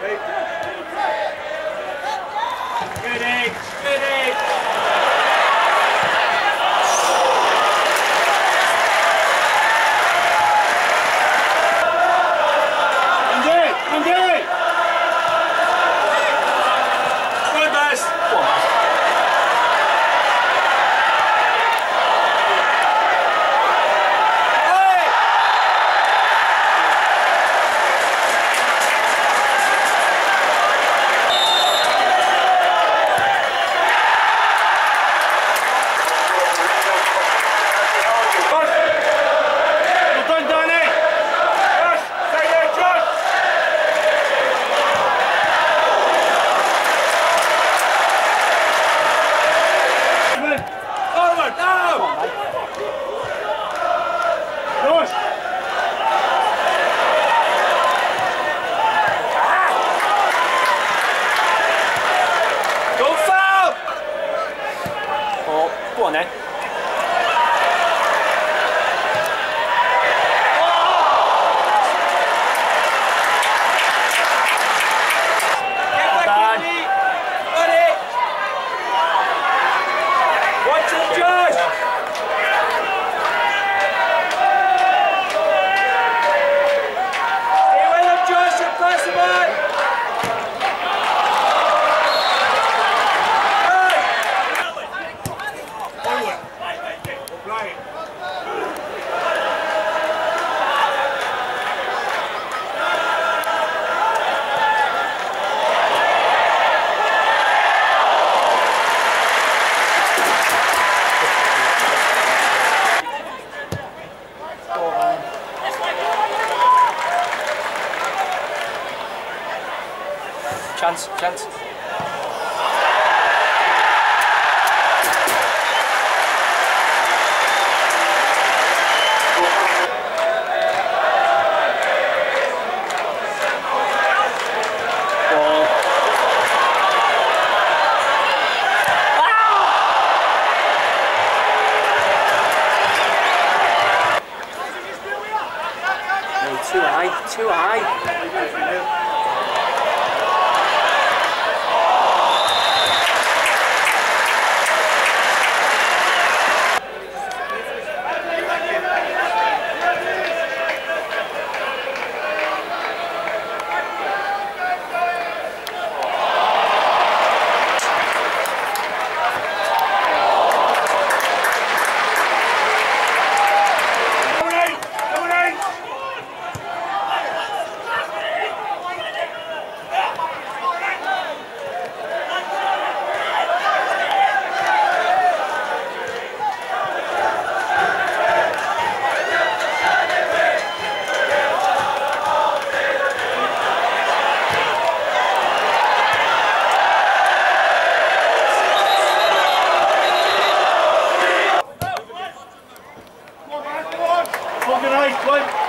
Ready, ready. 来 Chance, chance. too high, too high. good night, Glenn.